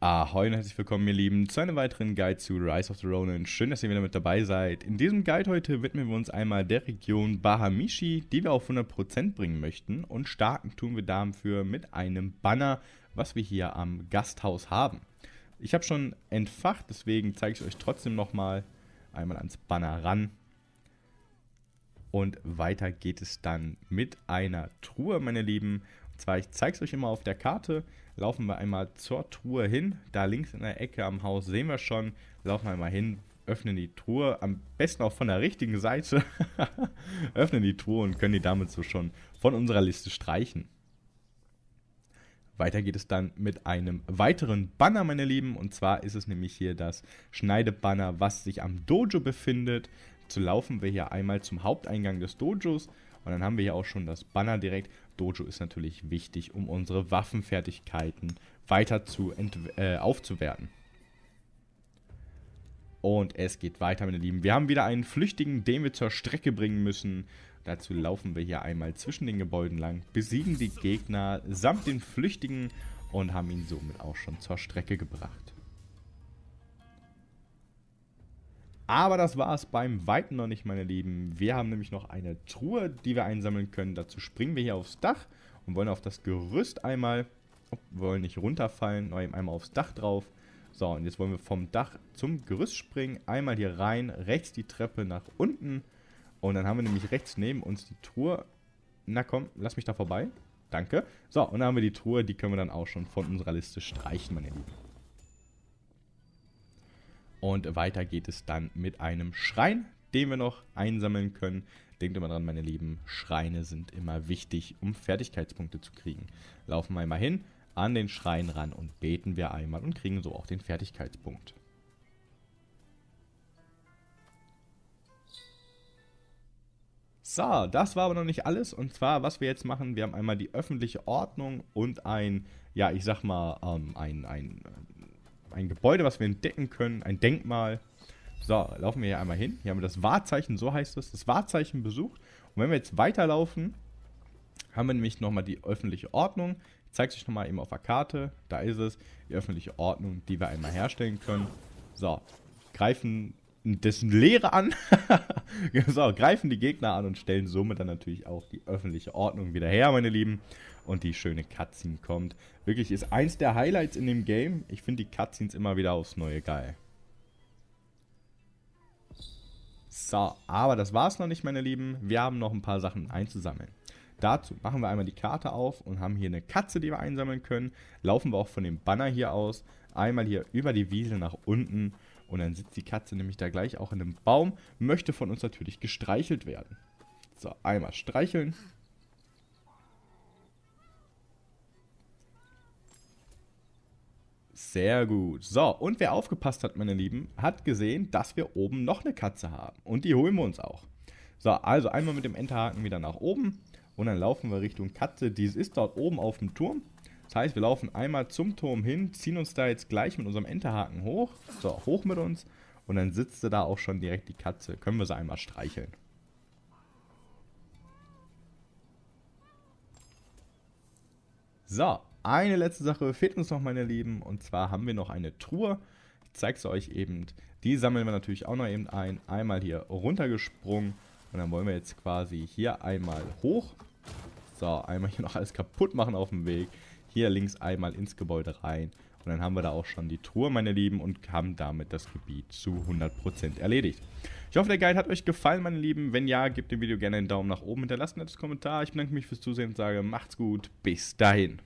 Ahoi und herzlich willkommen, ihr Lieben, zu einem weiteren Guide zu Rise of the Ronin. Schön, dass ihr wieder mit dabei seid. In diesem Guide heute widmen wir uns einmal der Region Bahamishi, die wir auf 100% bringen möchten. Und starten tun wir dafür mit einem Banner, was wir hier am Gasthaus haben. Ich habe schon entfacht, deswegen zeige ich euch trotzdem nochmal einmal ans Banner ran. Und weiter geht es dann mit einer Truhe, meine Lieben. Zwar, ich zeige es euch immer auf der Karte laufen wir einmal zur Truhe hin. Da links in der Ecke am Haus sehen wir schon. Laufen wir einmal hin, öffnen die Truhe, am besten auch von der richtigen Seite. öffnen die Truhe und können die damit so schon von unserer Liste streichen. Weiter geht es dann mit einem weiteren Banner, meine Lieben. Und zwar ist es nämlich hier das Schneidebanner, was sich am Dojo befindet. Zu laufen wir hier einmal zum Haupteingang des Dojos und dann haben wir hier auch schon das Banner direkt. Dojo ist natürlich wichtig, um unsere Waffenfertigkeiten weiter zu äh, aufzuwerten. Und es geht weiter, meine Lieben. Wir haben wieder einen Flüchtigen, den wir zur Strecke bringen müssen. Dazu laufen wir hier einmal zwischen den Gebäuden lang, besiegen die Gegner samt den Flüchtigen und haben ihn somit auch schon zur Strecke gebracht. Aber das war es beim Weiten noch nicht, meine Lieben. Wir haben nämlich noch eine Truhe, die wir einsammeln können. Dazu springen wir hier aufs Dach und wollen auf das Gerüst einmal, wollen nicht runterfallen, noch einmal aufs Dach drauf. So, und jetzt wollen wir vom Dach zum Gerüst springen. Einmal hier rein, rechts die Treppe nach unten. Und dann haben wir nämlich rechts neben uns die Truhe. Na komm, lass mich da vorbei. Danke. So, und dann haben wir die Truhe, die können wir dann auch schon von unserer Liste streichen, meine Lieben. Und weiter geht es dann mit einem Schrein, den wir noch einsammeln können. Denkt immer dran, meine Lieben, Schreine sind immer wichtig, um Fertigkeitspunkte zu kriegen. Laufen wir einmal hin, an den Schrein ran und beten wir einmal und kriegen so auch den Fertigkeitspunkt. So, das war aber noch nicht alles. Und zwar, was wir jetzt machen, wir haben einmal die öffentliche Ordnung und ein, ja, ich sag mal, ähm, ein, ein ein Gebäude, was wir entdecken können, ein Denkmal. So, laufen wir hier einmal hin. Hier haben wir das Wahrzeichen, so heißt es, das Wahrzeichen besucht. Und wenn wir jetzt weiterlaufen, haben wir nämlich nochmal die öffentliche Ordnung. Ich zeige es euch nochmal eben auf der Karte. Da ist es, die öffentliche Ordnung, die wir einmal herstellen können. So, greifen dessen Leere an. so, greifen die Gegner an und stellen somit dann natürlich auch die öffentliche Ordnung wieder her, meine Lieben. Und die schöne Cutscene kommt. Wirklich ist eins der Highlights in dem Game. Ich finde die Cutscenes immer wieder aufs Neue geil. So, aber das war's noch nicht, meine Lieben. Wir haben noch ein paar Sachen einzusammeln. Dazu machen wir einmal die Karte auf und haben hier eine Katze, die wir einsammeln können. Laufen wir auch von dem Banner hier aus. Einmal hier über die Wiese nach unten und dann sitzt die Katze nämlich da gleich auch in einem Baum, möchte von uns natürlich gestreichelt werden. So, einmal streicheln. Sehr gut. So, und wer aufgepasst hat, meine Lieben, hat gesehen, dass wir oben noch eine Katze haben. Und die holen wir uns auch. So, also einmal mit dem Enterhaken wieder nach oben. Und dann laufen wir Richtung Katze. Die ist dort oben auf dem Turm. Das heißt, wir laufen einmal zum Turm hin, ziehen uns da jetzt gleich mit unserem Enterhaken hoch. So, hoch mit uns. Und dann sitzt da auch schon direkt die Katze. Können wir sie einmal streicheln. So, eine letzte Sache fehlt uns noch, meine Lieben. Und zwar haben wir noch eine Truhe. Ich zeige es euch eben. Die sammeln wir natürlich auch noch eben ein. Einmal hier runtergesprungen. Und dann wollen wir jetzt quasi hier einmal hoch. So, einmal hier noch alles kaputt machen auf dem Weg hier links einmal ins Gebäude rein. Und dann haben wir da auch schon die Truhe, meine Lieben, und haben damit das Gebiet zu 100% erledigt. Ich hoffe, der Guide hat euch gefallen, meine Lieben. Wenn ja, gebt dem Video gerne einen Daumen nach oben, hinterlasst ein nettes Kommentar. Ich bedanke mich fürs Zusehen und sage, macht's gut, bis dahin.